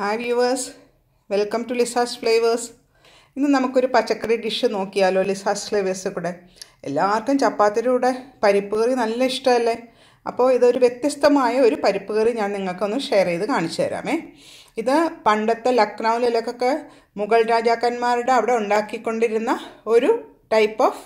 Hi viewers welcome to Lisa's flavours ഇന്ന് നമുക്കൊരു പച്ചക്കറി ഡിഷ് നോക്കിയാലോ ലിസാസ് ഫ്ലേവേഴ്സ് കൂടെ. എല്ലാവർക്കും ചപ്പാത്തിയുടെ കൂടെ പരിപ്പ് കറി നല്ല ഇഷ്ടമല്ലേ? അപ്പോൾ ഇതൊരു വ്യത്യസ്തമായ ഒരു പരിപ്പ് കറി ഞാൻ നിങ്ങൾക്കൊന്ന് ഷെയർ ചെയ്ത് കാണിച്ചു തരാമേ. ഇത് പണ്ടത്തെ ലക്നൗവിലൊക്കെ മുഗൾ രാജാക്കന്മാരുടെ അവിടെ ഉണ്ടാക്കിക്കൊണ്ടിരുന്ന ഒരു ടൈപ്പ് ഓഫ്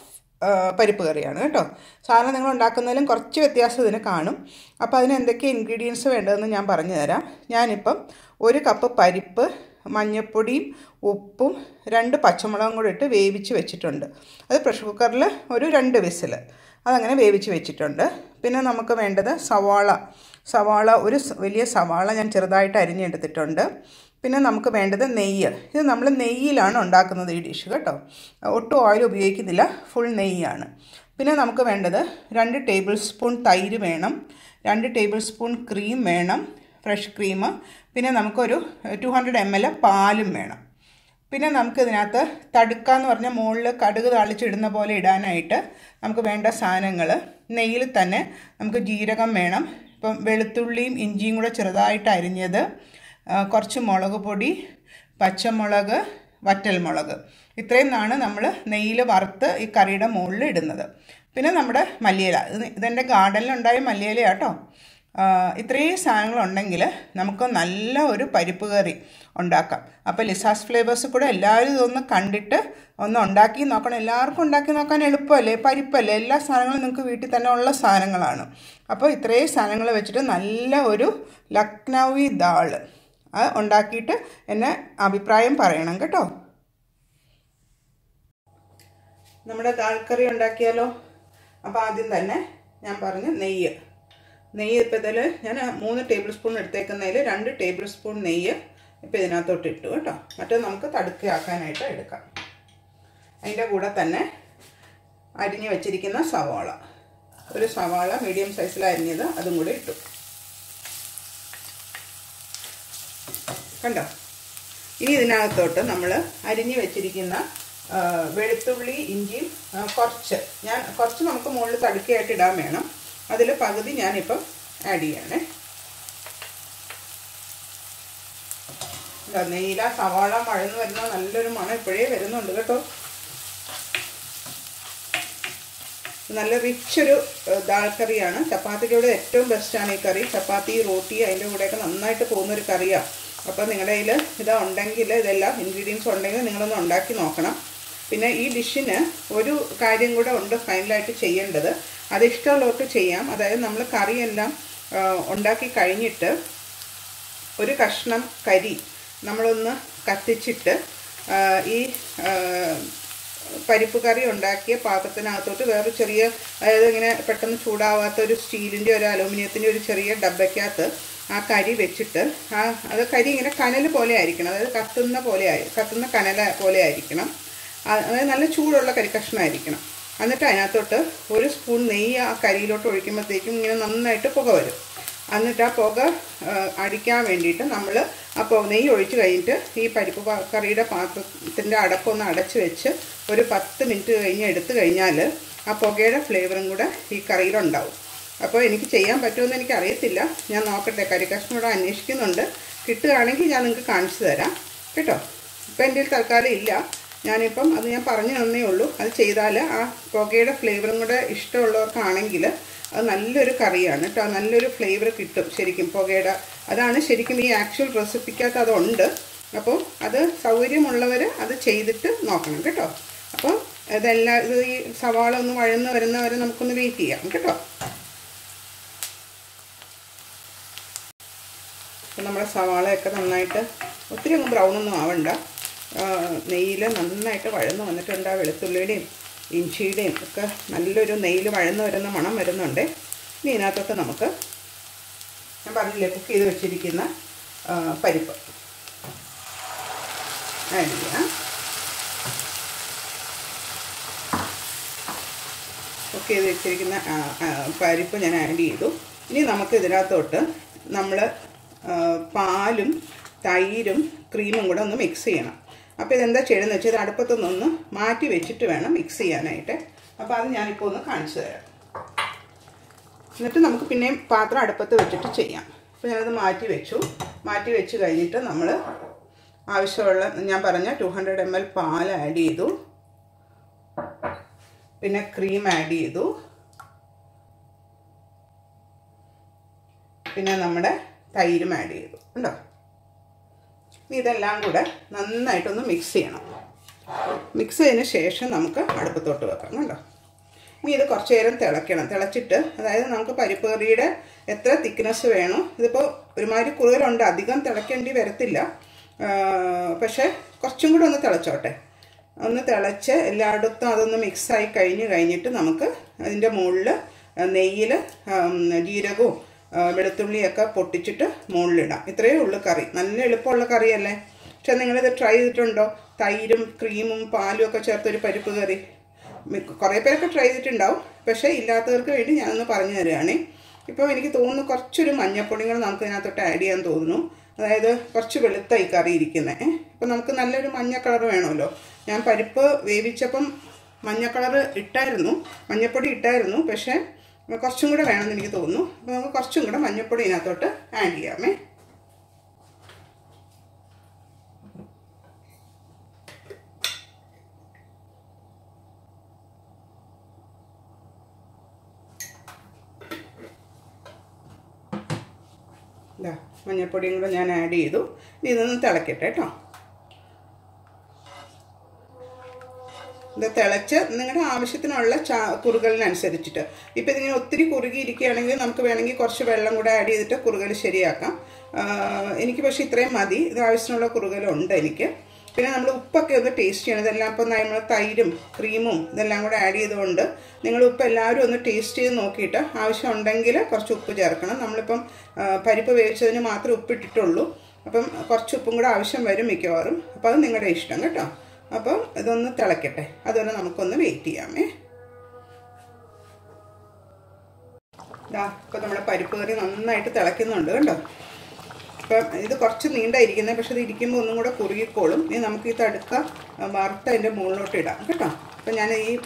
പരിപ്പ് കറിയാണ് കേട്ടോ. സാധാരണ നിങ്ങൾ ഉണ്ടാക്കുന്നതിലും കുറച്ച് വ്യത്യാസം ഇതിന് കാണും. അപ്പോൾ അതിന് എന്തൊക്കെ ഇൻഗ്രീഡിയൻസ് വേണ്ടതെന്ന് ഞാൻ പറഞ്ഞു തരാം. ഞാനിപ്പം ഒരു കപ്പ് പരിപ്പ് മഞ്ഞൾപ്പൊടിയും ഉപ്പും രണ്ട് പച്ചമുളകും കൂടി ഇട്ട് വേവിച്ച് വെച്ചിട്ടുണ്ട്. അത് പ്രഷർ കുക്കറിൽ ഒരു രണ്ട് വിസിൽ അതങ്ങനെ വേവിച്ച് വെച്ചിട്ടുണ്ട്. പിന്നെ നമുക്ക് വേണ്ടത് സവാള. സവാള ഒരു വലിയ സവാള ഞാൻ ചെറുതായിട്ട് അരിഞ്ഞെടുത്തിട്ടുണ്ട്. പിന്നെ നമുക്ക് വേണ്ടത് നെയ്യ്. ഇത് നമ്മൾ നെയ്യിലാണ് ഉണ്ടാക്കുന്നത് ഈ ഡിഷ് കേട്ടോ. ഒട്ടും ഓയിൽ ഉപയോഗിക്കുന്നില്ല ഫുൾ നെയ്യാണ്. പിന്നെ നമുക്ക് വേണ്ടത് രണ്ട് ടേബിൾ സ്പൂൺ തൈര് വേണം രണ്ട് ടേബിൾ സ്പൂൺ ക്രീം വേണം ഫ്രഷ് ക്രീം പിന്നെ നമുക്കൊരു ടു ഹൺഡ്രഡ് എം എൽ പാലും വേണം. പിന്നെ നമുക്ക് ഇതിനകത്ത് തടുക്ക എന്ന് പറഞ്ഞാൽ മുകളിൽ കടുക് താളിച്ചിടുന്ന പോലെ ഇടാനായിട്ട് നമുക്ക് വേണ്ട സാധനങ്ങൾ നെയ്യിൽ തന്നെ നമുക്ക് ജീരകം വേണം. ഇപ്പം വെളുത്തുള്ളിയും ഇഞ്ചിയും കൂടെ ചെറുതായിട്ട് അരിഞ്ഞത് കുറച്ച് മുളക് പൊടി പച്ചമുളക് വറ്റൽമുളക്. ഇത്രയും നാണ് നമ്മൾ നെയ്യിൽ വറുത്ത് ഈ കറിയുടെ മുകളിൽ ഇടുന്നത്. പിന്നെ നമ്മുടെ മല്ലിയില. ഇത് ഇതെന്റെ ഗാർഡനിലുണ്ടായ മല്ലിയില കേട്ടോ ഇത്രയും സാധനങ്ങളുണ്ടെങ്കിൽ നമുക്ക് നല്ല ഒരു പരിപ്പ് കറി ഉണ്ടാക്കാം. അപ്പോൾ ലിസാസ് ഫ്ലേവേഴ്സ് കൂടെ എല്ലാവരും ഇതൊന്ന് കണ്ടിട്ട് ഒന്ന് ഉണ്ടാക്കി നോക്കണം. എല്ലാവർക്കും ഉണ്ടാക്കി നോക്കാൻ എളുപ്പമല്ലേ? പരിപ്പല്ലേ? എല്ലാ സാധനങ്ങളും നിങ്ങൾക്ക് വീട്ടിൽ തന്നെ ഉള്ള സാധനങ്ങളാണ്. അപ്പോൾ ഇത്രയും സാധനങ്ങൾ വെച്ചിട്ട് നല്ല ഒരു ലക്നൌവി ദാൾ. അത് ഉണ്ടാക്കിയിട്ട് എന്നെ അഭിപ്രായം പറയണം കേട്ടോ. നമ്മുടെ ദാൽക്കറി കറി ഉണ്ടാക്കിയാലോ? അപ്പോൾ ആദ്യം തന്നെ ഞാൻ പറഞ്ഞു നെയ്യ്. നെയ്യ് ഇപ്പോൾ ഇതിൽ ഞാൻ മൂന്ന് ടേബിൾ സ്പൂൺ എടുത്തേക്കുന്നതിൽ രണ്ട് ടേബിൾ സ്പൂൺ നെയ്യ് ഇപ്പോൾ ഇതിനകത്തോട്ട് ഇട്ടു കേട്ടോ. മറ്റേ നമുക്ക് തടുക്കയാക്കാനായിട്ട് എടുക്കാം. അതിന്റെ കൂടെ തന്നെ അരിഞ്ഞ് വെച്ചിരിക്കുന്ന സവാള. ഒരു സവാള മീഡിയം സൈസിൽ അരിഞ്ഞത് അതും കൂടി ഇട്ടു. കണ്ടോ? ഇനി ഇതിനകത്തോട്ട് നമ്മൾ അരിഞ്ഞു വെച്ചിരിക്കുന്ന വെളുത്തുള്ളി ഇഞ്ചിയും കുറച്ച്. ഞാൻ കുറച്ച് നമുക്ക് മുകളിൽ തടുക്കയായിട്ട് ഇടാൻ വേണം. അതിൽ പകുതി ഞാനിപ്പം ആഡ് ചെയ്യണേ. നീല സവാള മഴന്ന് വരുന്ന നല്ലൊരു മണം ഇപ്പോഴേ വരുന്നുണ്ട് കേട്ടോ. നല്ല റിച്ച് ഒരു ദാൽ കറിയാണ്. ചപ്പാത്തിയുടെ ഏറ്റവും ബെസ്റ്റാണ് ഈ കറി. ചപ്പാത്തി റോട്ടി അതിന്റെ കൂടെയൊക്കെ നന്നായിട്ട് പോകുന്ന ഒരു കറിയാണ് അപ്പോൾ നിങ്ങളുടെ കയ്യിൽ ഇത് ഉണ്ടെങ്കിൽ ഇതെല്ലാം ഇൻഗ്രീഡിയൻസ് ഉണ്ടെങ്കിൽ നിങ്ങളൊന്ന് ഉണ്ടാക്കി നോക്കണം. പിന്നെ ഈ ഡിഷിന് ഒരു കാര്യം കൂടെ ഉണ്ട് ഫൈനലായിട്ട് ചെയ്യേണ്ടത്. അത് ഇഷ്ടമുള്ളവർക്ക് ചെയ്യാം. അതായത് നമ്മൾ കറിയെല്ലാം ഉണ്ടാക്കി കഴിഞ്ഞിട്ട് ഒരു കഷ്ണം കരി നമ്മളൊന്ന് കത്തിച്ചിട്ട് ഈ പരിപ്പ് കറി ഉണ്ടാക്കിയ പാത്രത്തിനകത്തോട്ട് വേറെ ചെറിയ അതായത് ഇങ്ങനെ പെട്ടെന്ന് ചൂടാവാത്ത ഒരു സ്റ്റീലിന്റെ ഒരു അലൂമിനിയത്തിന്റെ ഒരു ചെറിയ ഡബ്ബയ്ക്കകത്ത് ആ കരി വെച്ചിട്ട് ആ അത് കരി ഇങ്ങനെ കനൽ പോലെ ആയിരിക്കണം. അതായത് കത്തുന്ന പോലെ ആയി കത്തുന്ന കനൽ പോലെ ആയിരിക്കണം. അതായത് നല്ല ചൂടുള്ള കരി കഷ്ണമായിരിക്കണം. എന്നിട്ട് അതിനകത്തോട്ട് ഒരു സ്പൂൺ നെയ്യ് ആ കരിയിലോട്ട് ഒഴിക്കുമ്പോഴത്തേക്കും ഇങ്ങനെ നന്നായിട്ട് പുക വരും. എന്നിട്ട് ആ പുക അടിക്കാൻ വേണ്ടിയിട്ട് നമ്മൾ ആ പുക നെയ്യ് ഒഴിച്ച് കഴിഞ്ഞിട്ട് ഈ പരിപ്പ് കറിയുടെ പാത്രത്തിന്റെ അടപ്പൊന്ന് അടച്ച് വെച്ച് ഒരു പത്ത് മിനിറ്റ് കഴിഞ്ഞ് എടുത്തു കഴിഞ്ഞാൽ ആ പുകയുടെ ഫ്ലേവറും കൂടെ ഈ കറിയിലുണ്ടാവും. അപ്പോൾ എനിക്ക് ചെയ്യാൻ പറ്റുമെന്ന് എനിക്ക് അറിയത്തില്ല ഞാൻ നോക്കട്ടെ കറി കഷ്ണം അന്വേഷിക്കുന്നുണ്ട്. കിട്ടുകയാണെങ്കിൽ ഞാൻ നിങ്ങൾക്ക് കാണിച്ചു തരാം. കേട്ടോ? ഇപ്പം എന്റെ തൽക്കാലം ഇല്ല. ഞാനിപ്പം അത് ഞാൻ പറഞ്ഞു തന്നേ ഉള്ളൂ. അത് ചെയ്താൽ ആ പുകയുടെ ഫ്ലേവറും കൂടെ ഇഷ്ടമുള്ളവർക്കാണെങ്കിൽ അത് നല്ലൊരു കറിയാണ്. കേട്ടോ? നല്ലൊരു ഫ്ലേവർ കിട്ടും ശരിക്കും പുകയുടെ. അതാണ് ശരിക്കും ഈ ആക്ച്വൽ റെസിപ്പിക്കകത്ത് അതുണ്ട്. അപ്പോൾ അത് സൗകര്യമുള്ളവർ അത് ചെയ്തിട്ട് നോക്കണം. കേട്ടോ? അപ്പോൾ ഇതെല്ലാം ഇത് ഈ സവാള ഒന്ന് വഴന്ന് വരുന്നവരെ നമുക്കൊന്ന് വെയിറ്റ് ചെയ്യാം. കേട്ടോ? നമ്മുടെ സവാളയൊക്കെ നന്നായിട്ട് ഒത്തിരി അങ്ങ് ബ്രൗണൊന്നും ആവണ്ട. നെയ്യിൽ നന്നായിട്ട് വഴന്ന് വന്നിട്ടുണ്ട് ആ വെളുത്തുള്ളിയുടെയും ഇഞ്ചിയുടെയും ഒക്കെ നല്ലൊരു നെയ്യിൽ വഴന്ന് വരുന്ന മണം വരുന്നുണ്ട്. ഇനി ഇതിനകത്തൊക്കെ നമുക്ക് ഞാൻ പറഞ്ഞില്ലേ കുക്ക് ചെയ്ത് വെച്ചിരിക്കുന്ന പരിപ്പ്. ആഡ് ചെയ്യാം. കുക്ക് ചെയ്ത് വെച്ചിരിക്കുന്ന പരിപ്പ് ഞാൻ ആഡ് ചെയ്തു. ഇനി നമുക്ക് ഇതിനകത്തോട്ട് നമ്മൾ പാലും തൈരും ക്രീമും കൂടെ ഒന്ന് മിക്സ് ചെയ്യണം. അപ്പോൾ ഇതെന്താ ചെയ്യണമെന്ന് വെച്ചാൽ ഇത് അടുപ്പത്തുനിന്നൊന്ന് മാറ്റി വെച്ചിട്ട് വേണം മിക്സ് ചെയ്യാനായിട്ട്. അപ്പോൾ അത് ഞാനിപ്പോൾ ഒന്ന് കാണിച്ചു തരാം. എന്നിട്ട് നമുക്ക് പിന്നെയും പാത്രം അടുപ്പത്ത് വെച്ചിട്ട് ചെയ്യാം. അപ്പോൾ ഞാനത് മാറ്റി വെച്ചു. മാറ്റി വെച്ച് കഴിഞ്ഞിട്ട് നമ്മൾ ആവശ്യമുള്ള ഞാൻ പറഞ്ഞ ടു ഹൺഡ്രഡ് എം എൽ പാൽ ആഡ് ചെയ്തു. പിന്നെ ക്രീം ആഡ് ചെയ്തു. പിന്നെ നമ്മുടെ തൈരും ആഡ് ചെയ്തു. ഇനി ഇതെല്ലാം കൂടെ നന്നായിട്ടൊന്ന് മിക്സ് ചെയ്യണം. മിക്സ് ചെയ്തതിന് ശേഷം നമുക്ക് അടുപ്പത്തോട്ട് വെക്കാം. കണ്ടോ? ഇനി ഇത് കുറച്ച് നേരം തിളയ്ക്കണം. തിളച്ചിട്ട് അതായത് നമുക്ക് പരിപ്പ് കറിയുടെ എത്ര തിക്നെസ് വേണോ ഇതിപ്പോൾ ഒരുമാതിരി കുറുകലുണ്ട് അധികം തിളയ്ക്കേണ്ടി വരത്തില്ല. പക്ഷേ കുറച്ചും കൂടെ ഒന്ന് തിളച്ചോട്ടെ. ഒന്ന് തിളച്ച് എല്ലായിടത്തും അതൊന്ന് മിക്സായി കഴിഞ്ഞ് കഴിഞ്ഞിട്ട് നമുക്ക് അതിന്റെ മുകളിൽ നെയ്യിൽ ജീരകവും വെളുത്തുള്ളിയൊക്കെ പൊട്ടിച്ചിട്ട് മുകളിലിടാം. ഇത്രയേ ഉള്ളൂ കറി. നല്ല എളുപ്പമുള്ള കറിയല്ലേ? പക്ഷെ നിങ്ങളിത് ട്രൈ ചെയ്തിട്ടുണ്ടോ? തൈരും ക്രീമും പാലും ഒക്കെ ചേർത്തൊരു പരിപ്പ് കറി. കുറേ പേരൊക്കെ ട്രൈ ചെയ്തിട്ടുണ്ടാവും. പക്ഷേ ഇല്ലാത്തവർക്ക് വേണ്ടി ഞാനൊന്ന് പറഞ്ഞു തരികയാണേ. ഇപ്പോൾ എനിക്ക് തോന്നുന്നു കുറച്ചൊരു മഞ്ഞപ്പൊടികൾ നമുക്ക് ഇതിനകത്തോട്ട് ആഡ് ചെയ്യാൻ തോന്നുന്നു. അതായത് കുറച്ച് വെളുത്ത ഈ കറി ഇരിക്കുന്നത് അപ്പോൾ നമുക്ക് നല്ലൊരു മഞ്ഞ കളർ വേണമല്ലോ. ഞാൻ പരിപ്പ് വേവിച്ചപ്പം മഞ്ഞ കളർ ഇട്ടായിരുന്നു. മഞ്ഞപ്പൊടി ഇട്ടായിരുന്നു. പക്ഷേ കുറച്ചും കൂടെ വേണമെന്ന് എനിക്ക് തോന്നുന്നു. അപ്പോൾ നമുക്ക് കുറച്ചും കൂടെ മഞ്ഞൾപ്പൊടി ഇതിനകത്തോട്ട് ആഡ് ചെയ്യാമേ. ഇതാ മഞ്ഞൾപ്പൊടിയും കൂടെ ഞാൻ ആഡ് ചെയ്തു. ഇതൊന്ന് തിളക്കട്ടെ കേട്ടോ. ഇത് തിളച്ച് നിങ്ങളുടെ ആവശ്യത്തിനുള്ള ചാ കുറുകളിനനുസരിച്ചിട്ട് ഇപ്പം ഇതിങ്ങനെ ഒത്തിരി കുറുകി ഇരിക്കുകയാണെങ്കിൽ നമുക്ക് വേണമെങ്കിൽ കുറച്ച് വെള്ളം കൂടെ ആഡ് ചെയ്തിട്ട് കുറുകൾ ശരിയാക്കാം. എനിക്ക് പക്ഷേ ഇത്രയും മതി. ഇത് ആവശ്യത്തിനുള്ള കുറുകലുണ്ട് എനിക്ക്. പിന്നെ നമ്മൾ ഉപ്പൊക്കെ ഒന്ന് ടേസ്റ്റ് ചെയ്യണം. ഇതെല്ലാം ഇപ്പം നമ്മൾ തൈരും ക്രീമും ഇതെല്ലാം കൂടെ ആഡ് ചെയ്തുകൊണ്ട് നിങ്ങൾ ഉപ്പ് എല്ലാവരും ഒന്ന് ടേസ്റ്റ് ചെയ്ത് നോക്കിയിട്ട് ആവശ്യമുണ്ടെങ്കിൽ കുറച്ച് ഉപ്പ് ചേർക്കണം. നമ്മളിപ്പം പരിപ്പ് വേവിച്ചതിന് മാത്രമേ ഉപ്പിട്ടിട്ടുള്ളൂ അപ്പം കുറച്ച് ഉപ്പും കൂടെ ആവശ്യം വരും മിക്കവാറും. അപ്പോൾ അത് നിങ്ങളുടെ ഇഷ്ടം കേട്ടോ. അപ്പം ഇതൊന്ന് തിളക്കട്ടെ. അതുവരെ നമുക്കൊന്ന് വെയിറ്റ് ചെയ്യാമേ. ഇതാ ഇപ്പം നമ്മുടെ പരിപ്പ് കറി നന്നായിട്ട് തിളയ്ക്കുന്നുണ്ട് കണ്ടോ? ഇപ്പം ഇത് കുറച്ച് നീണ്ടായിരിക്കുന്നത് പക്ഷെ ഇത് ഇരിക്കുമ്പോൾ ഒന്നും കൂടെ കുറുകിക്കോളും. ഇനി നമുക്ക് ഈ തടുക്ക വറുത്ത് അതിന്റെ മുകളിലോട്ട് ഇടാം കേട്ടോ? അപ്പം ഞാൻ ഈ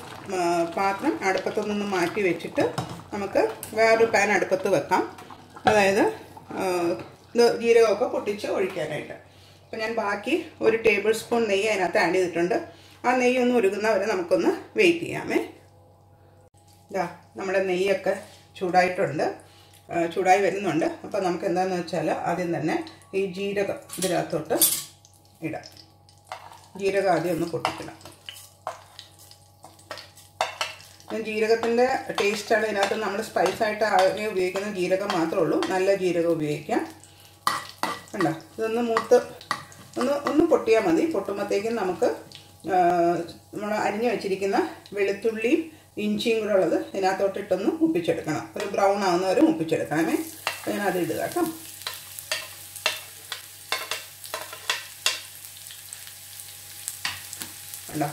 പാത്രം അടുപ്പത്തൊന്നൊന്ന് മാറ്റി വെച്ചിട്ട് നമുക്ക് വേറൊരു പാൻ അടുപ്പത്ത് വെക്കാം. അതായത് ഇത് ജീരകമൊക്കെ പൊട്ടിച്ച് ഒഴിക്കാനായിട്ട്. അപ്പം ഞാൻ ബാക്കി ഒരു ടേബിൾ സ്പൂൺ നെയ്യ് അതിനകത്ത് ആഡ് ചെയ്തിട്ടുണ്ട്. ആ നെയ്യ് ഒന്ന് ഉരുകുന്ന വരെ നമുക്കൊന്ന് വെയിറ്റ് ചെയ്യാമേ. ഇതാ നമ്മുടെ നെയ്യൊക്കെ ചൂടായിട്ടുണ്ട്. ചൂടായി വരുന്നുണ്ട്. അപ്പോൾ നമുക്ക് എന്താണെന്ന് വെച്ചാൽ ആദ്യം തന്നെ ഈ ജീരകം ഇതിനകത്തോട്ട് ഇടാം. ജീരകം ആദ്യം ഒന്ന് പൊട്ടിക്കണം. ജീരകത്തിന്റെ ടേസ്റ്റാണ് ഇതിനകത്ത് നമ്മൾ സ്പൈസായിട്ട് ആകെ ഉപയോഗിക്കുന്ന ജീരകം മാത്രമേ ഉള്ളൂ. നല്ല ജീരകം ഉപയോഗിക്കാം. കണ്ടോ? ഇതൊന്ന് മൂത്ത് ഒന്ന് ഒന്ന് പൊട്ടിയാൽ മതി. പൊട്ടുമ്പോഴത്തേക്കും നമുക്ക് നമ്മൾ അരിഞ്ഞു വെച്ചിരിക്കുന്ന വെളുത്തുള്ളിയും ഇഞ്ചിയും കൂടെ ഉള്ളത് ഇതിനകത്തോട്ട് ഇട്ടൊന്ന് മുപ്പിച്ചെടുക്കണം ഒരു ബ്രൗൺ ആവുന്നവരെ മുപ്പിച്ചെടുക്കണമേ അപ്പോൾ ഞാൻ അത് ഇടുക കേട്ടോ. കണ്ടോ?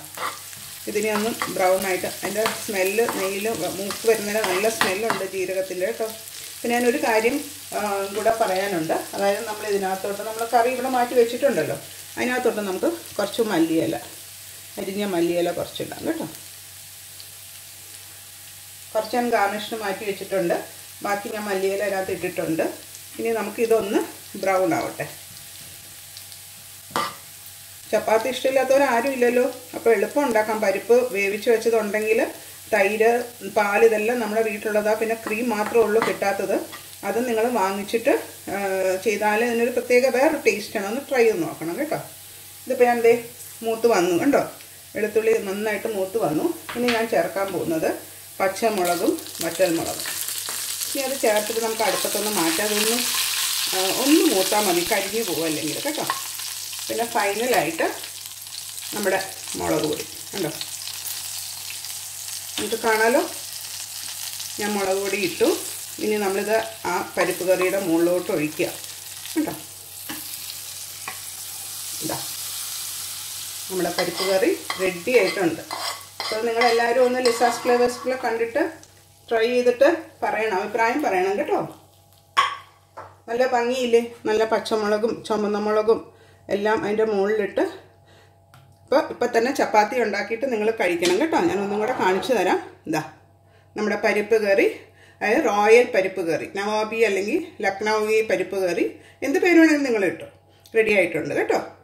ഇതിനെ ഒന്ന് ബ്രൗൺ ആയിട്ട് അതിന്റെ സ്മെല്ല് നെയ്യിൽ മൂക്ക് വരുന്നതിന് നല്ല സ്മെല്ലുണ്ട് ജീരകത്തിന്റെ കേട്ടോ. പിന്നെ ഞാനൊരു കാര്യം കൂടെ പറയാനുണ്ട്. അതായത് നമ്മൾ ഇതിനകത്തോട്ട് നമ്മൾ കറി ഇവിടെ മാറ്റി വെച്ചിട്ടുണ്ടല്ലോ. അതിനകത്തോട്ട് നമുക്ക് കുറച്ച് മല്ലിയില അരിഞ്ഞ മല്ലിയില കുറച്ചിടാം കേട്ടോ. കുറച്ച് ഞാൻ ഗാർണിഷിന് മാറ്റി വെച്ചിട്ടുണ്ട്. ബാക്കി ഞാൻ മല്ലിയില അതിനകത്ത് ഇട്ടിട്ടുണ്ട്. ഇനി നമുക്കിതൊന്ന് ബ്രൗൺ ആവട്ടെ. ചപ്പാത്തി ഇഷ്ടമില്ലാത്തവരാരും ഇല്ലല്ലോ. അപ്പോൾ എളുപ്പം ഉണ്ടാക്കാം. പരിപ്പ് വേവിച്ച് വെച്ചതുണ്ടെങ്കിൽ തൈര് പാൽ ഇതെല്ലാം നമ്മുടെ വീട്ടിലുള്ളതാണ് പിന്നെ ക്രീം മാത്രമേ ഉള്ളൂ കിട്ടാത്തത്. അത് നിങ്ങൾ വാങ്ങിച്ചിട്ട് ചെയ്താൽ ഇതിനൊരു പ്രത്യേക വേറൊരു ടേസ്റ്റാണ് ഒന്ന് ട്രൈ ചെയ്ത് നോക്കണം കേട്ടോ. ഇതിപ്പോൾ ഞാൻ ദേ മൂത്ത് വന്നു കണ്ടോ? വെളുത്തുള്ളി നന്നായിട്ട് മൂത്ത് വന്നു. ഇനി ഞാൻ ചേർക്കാൻ പോകുന്നത് പച്ചമുളകും വറ്റൽമുളകും. ഇനി അത് ചേർത്തിട്ട് നമുക്ക് അടുപ്പത്തൊന്ന് മാറ്റാം. അതൊന്ന് ഒന്ന് മൂത്താൽ മതി. കരിഞ്ഞു പോകുമല്ലെങ്കിൽ കേട്ടോ. പിന്നെ ഫൈനലായിട്ട് നമ്മുടെ മുളക് പൊടി. കണ്ടോ? നമുക്ക് കാണാലോ? ഞാൻ മുളക് പൊടി ഇട്ടു. ഇനി നമ്മളിത് ആ പരിപ്പ് കറിയുടെ മുകളിലോട്ട് ഒഴിക്കുക. കേട്ടോ? ഇതാ. നമ്മുടെ പരിപ്പ് കറി റെഡി ആയിട്ടുണ്ട്. അപ്പോൾ നിങ്ങളെല്ലാവരും ഒന്ന് ലിസാസ് ഫ്ലേവേഴ്സിലെ കണ്ടിട്ട് ട്രൈ ചെയ്തിട്ട് പറയണം അഭിപ്രായം പറയണം കേട്ടോ. നല്ല ഭംഗിയില്ലേ? നല്ല പച്ചമുളകും ചുമന്ന മുളകും എല്ലാം അതിന്റെ മുകളിലിട്ട് ഇപ്പോൾ ഇപ്പം തന്നെ ചപ്പാത്തി ഉണ്ടാക്കിയിട്ട് നിങ്ങൾ കഴിക്കണം കേട്ടോ. ഞാനൊന്നും കൂടെ കാണിച്ചു തരാം. ഇതാ. നമ്മുടെ പരിപ്പ് കറി അതായത് റോയൽ പരിപ്പ് കറി നവാബി അല്ലെങ്കിൽ ലക്നൌവി പരിപ്പ് കറി എന്ത് പേര് വേണമെങ്കിലും നിങ്ങൾ ഇട്ടോ. റെഡി ആയിട്ടുണ്ട് കേട്ടോ.